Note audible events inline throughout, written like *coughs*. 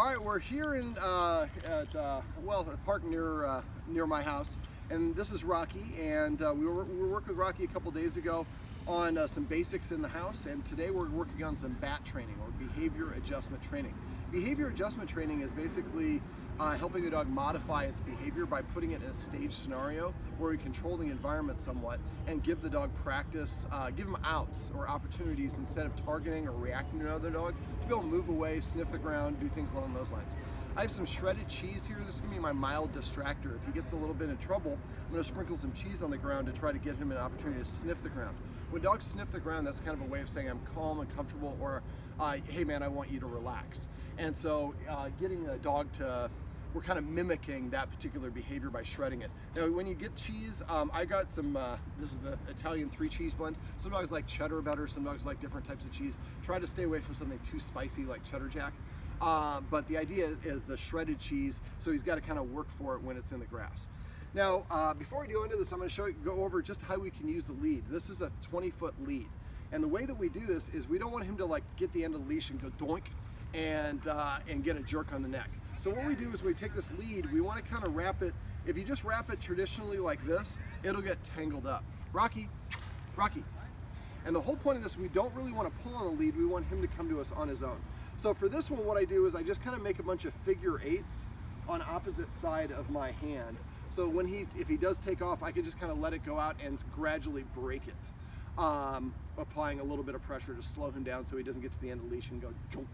All right, we're here in uh, at uh, well, a park near uh, near my house, and this is Rocky. And uh, we were we working with Rocky a couple days ago on uh, some basics in the house, and today we're working on some BAT training or behavior adjustment training. Behavior adjustment training is basically uh, helping the dog modify its behavior by putting it in a stage scenario where we control the environment somewhat and give the dog practice, uh, give him outs or opportunities instead of targeting or reacting to another dog to be able to move away, sniff the ground, do things along those lines. I have some shredded cheese here. This is gonna be my mild distractor. If he gets a little bit in trouble, I'm gonna sprinkle some cheese on the ground to try to get him an opportunity to sniff the ground. When dogs sniff the ground, that's kind of a way of saying I'm calm and comfortable or, uh, hey man, I want you to relax. And so uh, getting a dog to we're kind of mimicking that particular behavior by shredding it. Now, when you get cheese, um, I got some, uh, this is the Italian three cheese blend. Some dogs like cheddar better, some dogs like different types of cheese. Try to stay away from something too spicy like cheddar jack. Uh, but the idea is the shredded cheese, so he's got to kind of work for it when it's in the grass. Now, uh, before we go into this, I'm going to show you, go over just how we can use the lead. This is a 20 foot lead. And the way that we do this is we don't want him to like get the end of the leash and go doink and, uh, and get a jerk on the neck. So what we do is we take this lead, we want to kind of wrap it, if you just wrap it traditionally like this, it'll get tangled up. Rocky, Rocky. And the whole point of this, we don't really want to pull on the lead, we want him to come to us on his own. So for this one, what I do is I just kind of make a bunch of figure eights on opposite side of my hand. So when he, if he does take off, I can just kind of let it go out and gradually break it. Um, applying a little bit of pressure to slow him down so he doesn't get to the end of the leash and go jump.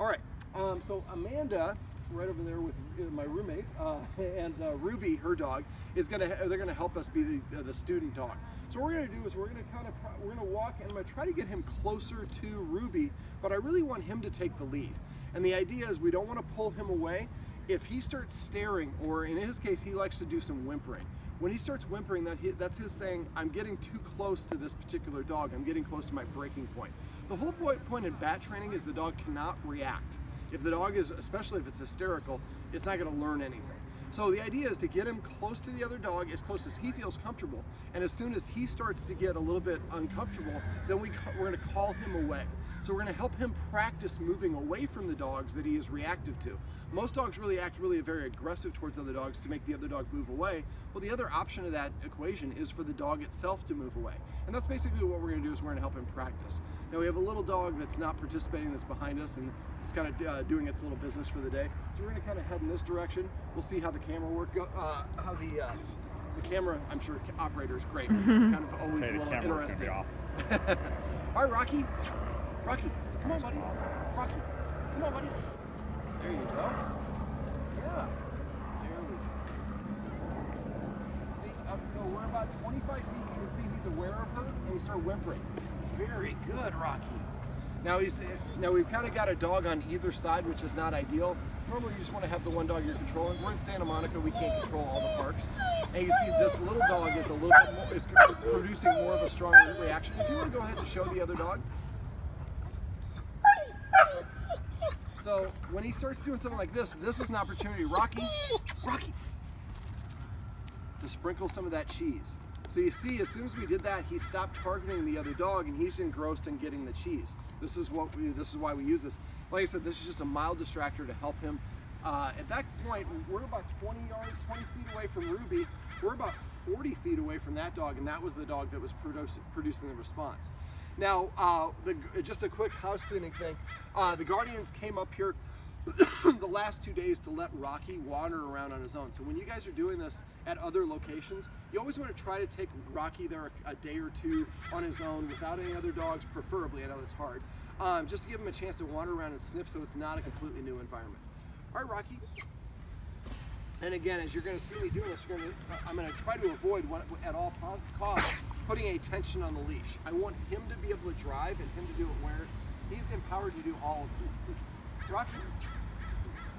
All right, um, so Amanda, right over there with my roommate, uh, *laughs* and uh, Ruby, her dog, is gonna, they're gonna help us be the, uh, the student dog. So what we're gonna do is we're gonna kind of, we're gonna walk and I'm gonna try to get him closer to Ruby, but I really want him to take the lead. And the idea is we don't wanna pull him away. If he starts staring, or in his case, he likes to do some whimpering. When he starts whimpering, that he, that's his saying, I'm getting too close to this particular dog. I'm getting close to my breaking point. The whole point, point in BAT training is the dog cannot react. If the dog is, especially if it's hysterical, it's not going to learn anything. So the idea is to get him close to the other dog, as close as he feels comfortable. And as soon as he starts to get a little bit uncomfortable, then we, we're going to call him away. So we're going to help him practice moving away from the dogs that he is reactive to. Most dogs really act really very aggressive towards other dogs to make the other dog move away. Well, the other option of that equation is for the dog itself to move away. And that's basically what we're going to do is we're going to help him practice. Now we have a little dog that's not participating that's behind us and it's kind of uh, doing its little business for the day. So we're going to kind of head in this direction. We'll see how the camera work, uh, how the uh, the camera, I'm sure operator is great. It's kind of always a little interesting. *laughs* All right, Rocky. Rocky, come on, buddy. Rocky, come on, buddy. There you go. Yeah. There we go. See, um, so we're about 25 feet. You can see he's aware of her, and we start whimpering. Very good, Rocky. Now he's now we've kind of got a dog on either side, which is not ideal. Normally you just want to have the one dog you're controlling. We're in Santa Monica, we can't control all the parks. And you see this little dog is a little bit more, is producing more of a strong reaction. If you want to go ahead and show the other dog, So when he starts doing something like this, this is an opportunity, Rocky, Rocky, to sprinkle some of that cheese. So you see, as soon as we did that, he stopped targeting the other dog and he's engrossed in getting the cheese. This is what we, this is why we use this. Like I said, this is just a mild distractor to help him. Uh, at that point, we're about 20 yards, 20 feet away from Ruby. We're about 40 feet away from that dog, and that was the dog that was produce, producing the response. Now, uh, the, just a quick house cleaning thing. Uh, the Guardians came up here *coughs* the last two days to let Rocky wander around on his own. So when you guys are doing this at other locations, you always want to try to take Rocky there a, a day or two on his own without any other dogs, preferably. I know it's hard. Um, just to give him a chance to wander around and sniff so it's not a completely new environment. All right, Rocky. And again, as you're going to see me doing this, going to, I'm going to try to avoid what, at all costs putting a tension on the leash. I want him to be able to drive and him to do it where he's empowered to do all of it. Rocky,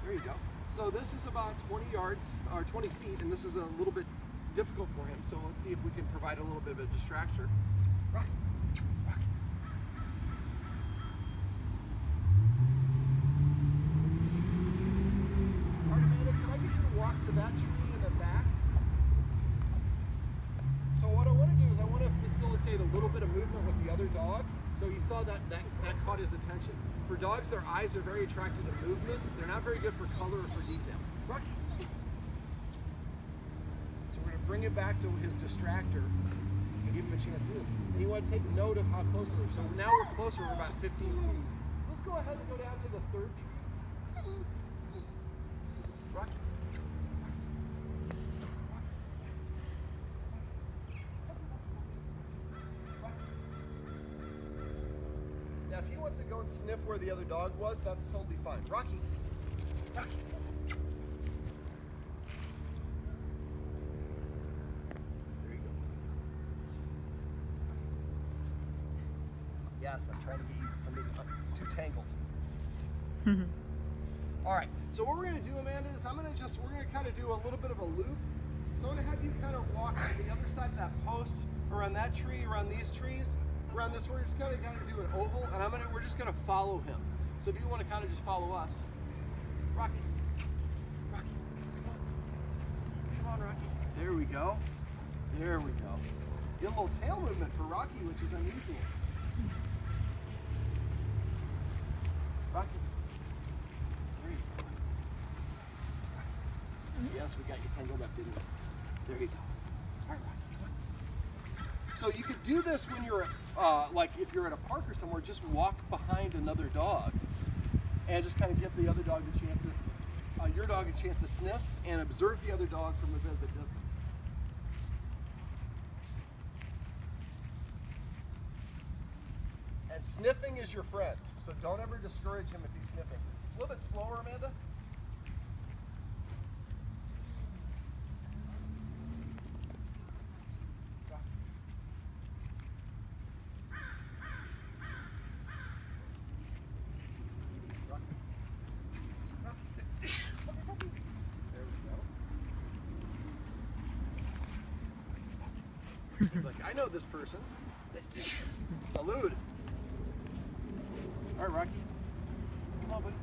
there you go. So this is about 20 yards, or 20 feet, and this is a little bit difficult for him. So let's see if we can provide a little bit of a distraction. Rocky, can I get you to walk to that tree? In the back? So what I want to do is I want to facilitate a little bit of movement with the other dog So he saw that that caught his attention. For dogs, their eyes are very attracted to movement. They're not very good for color or for detail. Rocky. So we're gonna bring it back to his distractor and give him a chance to do this. And you want to take note of how close we are. So now we're closer, we're about 15 feet. Let's go ahead and go down to the third tree. If he wants to go and sniff where the other dog was, that's totally fine. Rocky. Rocky. There you go. Yes, I'm trying to get you from being too tangled. *laughs* All right. So what we're going to do, Amanda, is I'm going to just we're going to kind of do a little bit of a loop. So I'm going to have you kind of walk to the other side of that post, around that tree, around these trees, around this. We're just kind of going to do an oval, and I'm gonna we're just going to follow him. So if you want to kind of just follow us, Rocky, Rocky, come on, come on, Rocky. There we go. There we go. Get a little tail movement for Rocky, which is unusual. Rocky. There you go. Yes, we got you tangled up, didn't we? There you go. All right, Rocky, come on. So you could do this when you're, uh, like, if you're at a park or somewhere, just walk behind another dog, and just kind of give the other dog a chance to, uh, your dog a chance to sniff and observe the other dog from a bit of a distance. And sniffing is your friend, so don't ever discourage him if he's sniffing. A little bit slower, Amanda. He's like, I know this person. *laughs* Salud. All right, Rocky. Come on, buddy.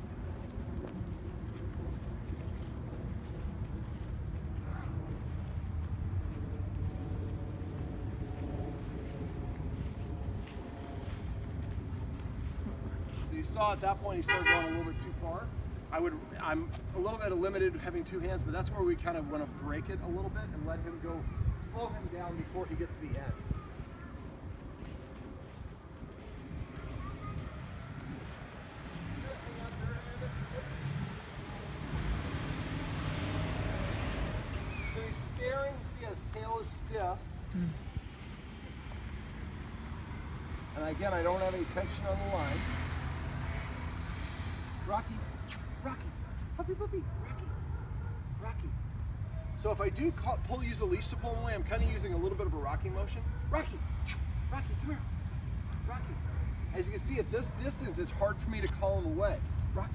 So you saw at that point he started going a little bit too far. I would, I'm a little bit limited having two hands, but that's where we kind of want to break it a little bit and let him go, slow him down before he gets the end. So he's staring, you see his tail is stiff. And again, I don't have any tension on the line. Rocky, Rocky, puppy, puppy, Rocky. So if I do call, pull, use the leash to pull him away, I'm kind of using a little bit of a rocking motion. Rocky, Rocky, come here, Rocky. As you can see, at this distance, it's hard for me to call him away. Rocky.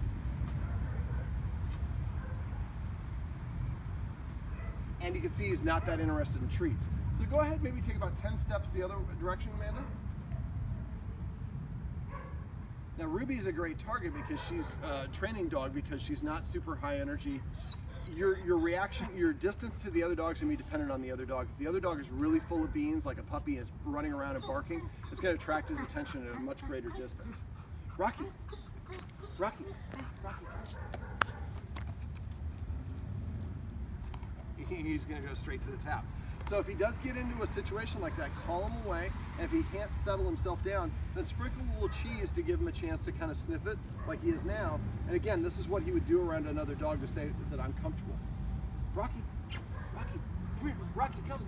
And you can see he's not that interested in treats. So go ahead, maybe take about 10 steps the other direction, Amanda. Now Ruby's a great target because she's uh, a training dog because she's not super high energy. Your your reaction, your distance to the other dog's gonna be dependent on the other dog. If the other dog is really full of beans, like a puppy, is running around and barking, it's gonna attract his attention at a much greater distance. Rocky, Rocky, Rocky. He- *laughs* He's gonna go straight to the tap. So if he does get into a situation like that, call him away. And if he can't settle himself down, then sprinkle a little cheese to give him a chance to kind of sniff it like he is now. And again, this is what he would do around another dog to say that I'm comfortable. Rocky, Rocky, come here, Rocky, come.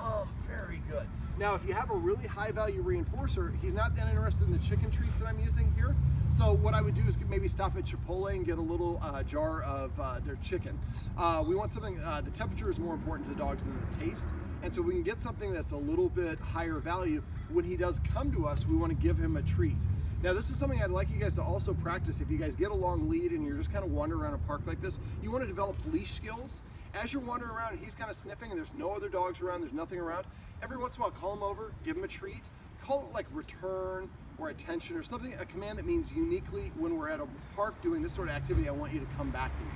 Come, very good. Now, if you have a really high value reinforcer, he's not that interested in the chicken treats that I'm using here. So what I would do is maybe stop at Chipotle and get a little uh, jar of uh, their chicken. Uh, we want something, uh, the temperature is more important to dogs than the taste. And so if we can get something that's a little bit higher value. When he does come to us, we want to give him a treat. Now this is something I'd like you guys to also practice. If you guys get a long lead and you're just kind of wandering around a park like this, you want to develop leash skills. As you're wandering around he's kind of sniffing and there's no other dogs around, there's nothing around, every once in a while call him over, give him a treat, call it like return or attention or something, a command that means uniquely when we're at a park doing this sort of activity, I want you to come back to me.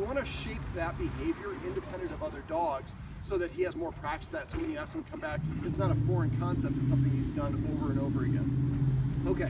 We want to shape that behavior independent of other dogs so that he has more practice that so when you ask him to come back, it's not a foreign concept, it's something he's done over and over again. Okay,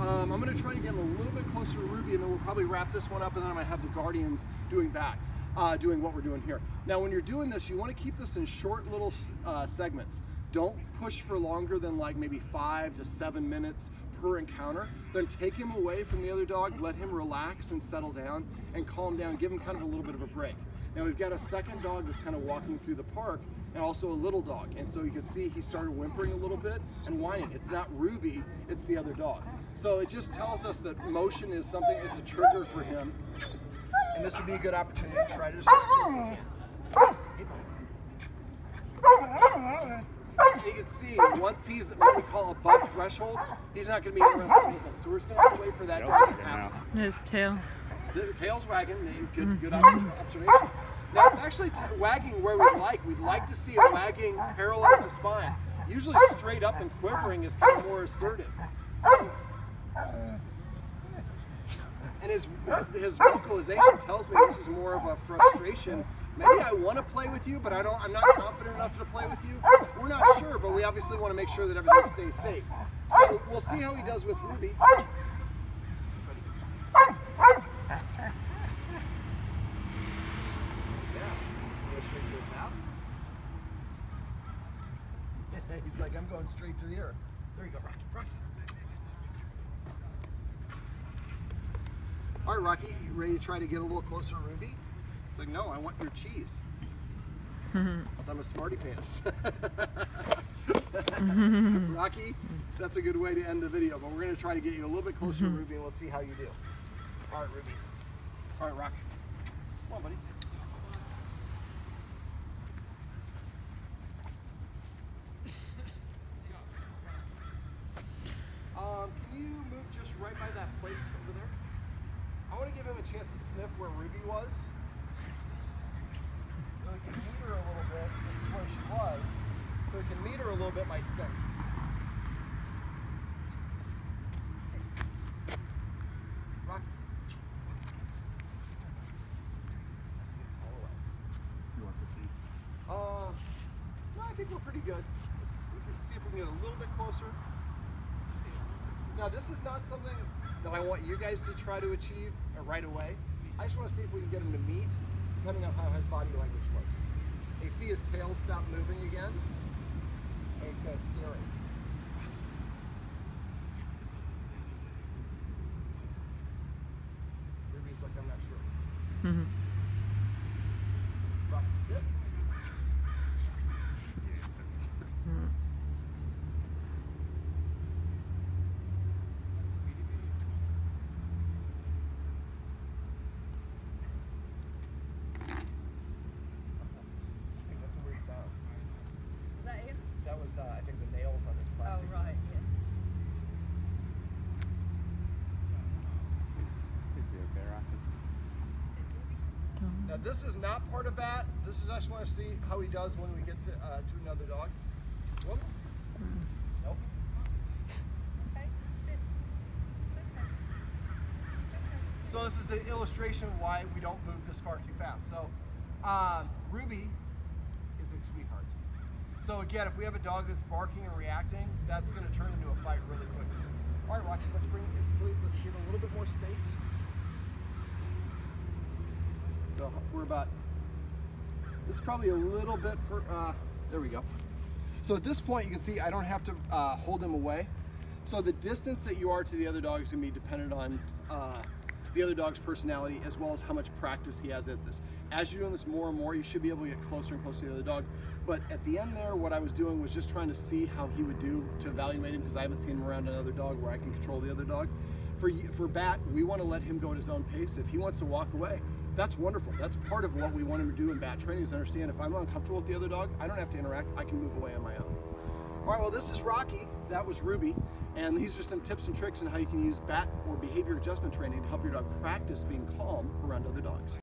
um, I'm gonna try to get him a little bit closer to Ruby and then we'll probably wrap this one up and then I might have the Guardians doing back, uh, doing what we're doing here. Now when you're doing this, you wanna keep this in short little uh, segments. Don't push for longer than like maybe five to seven minutes per encounter. Then take him away from the other dog, let him relax and settle down and calm down, give him kind of a little bit of a break. Now we've got a second dog that's kind of walking through the park and also a little dog. And so you can see he started whimpering a little bit and whining. It's not Ruby, it's the other dog. So it just tells us that motion is something, it's a trigger for him. And this would be a good opportunity to try to just you can see once he's what we call above threshold, he's not going to be interested in anything. So we're just going to have to wait for that to pass. His tail. The tail's wagging. Good, good observation. Now it's actually wagging where we like. We'd like to see it wagging parallel to the spine. Usually straight up and quivering is kind of more assertive. So, and his his vocalization tells me this is more of a frustration. Maybe I want to play with you, but I don't. I'm not confident enough to play with you. We're not sure, but we obviously want to make sure that everything stays safe. So we'll see how he does with Ruby. He's like, I'm going straight to the ear. There you go, Rocky, Rocky. All right, Rocky, you ready to try to get a little closer to Ruby? It's like, no, I want your cheese. *laughs* so I'm a smarty pants. *laughs* *laughs* Rocky, that's a good way to end the video, but we're going to try to get you a little bit closer to mm-hmm. Ruby and we'll see how you do. All right, Ruby. All right, Rock. Come on, buddy. Um, can you move just right by that plate over there? I to sniff where Ruby was. So he can meet her a little bit. This is where she was. So he can meet her a little bit by scent. Um, no, I think we're pretty good. Let's, see if we can get a little bit closer. Now, this is not something that I want you guys to try to achieve uh, right away. I just want to see if we can get him to meet, depending on how his body language looks. You see his tail stop moving again, and he's kind of staring. Ruby's like, I'm not sure. Mm-hmm. Rocky, sit. That's a weird sound. Is that you? Uh, I think, the nails on this Oh, right, yeah. Please be okay, Rocky. Now this is not part of BAT. This is I just want to see how he does when we get to uh, to another dog. Whoop. Nope. Okay, sit. Sit. Sit. So this is an illustration of why we don't move this far too fast. So um, Ruby is a sweetheart. So again, if we have a dog that's barking and reacting, that's going to turn into a fight really quickly. All right, Rocky, let's bring please let's give a little bit more space. So we're about. This is probably a little bit. For, uh, there we go. So at this point, you can see I don't have to uh, hold him away. So the distance that you are to the other dog is going to be dependent on uh, the other dog's personality as well as how much practice he has at this. As you're doing this more and more, you should be able to get closer and closer to the other dog. But at the end there, what I was doing was just trying to see how he would do to evaluate him because I haven't seen him around another dog where I can control the other dog. For, for BAT, we want to let him go at his own pace. If he wants to walk away, that's wonderful. That's part of what we want him to do in BAT training is understand if I'm uncomfortable with the other dog, I don't have to interact. I can move away on my own. All right, well, this is Rocky. That was Ruby. And these are some tips and tricks on how you can use BAT or behavior adjustment training to help your dog practice being calm around other dogs.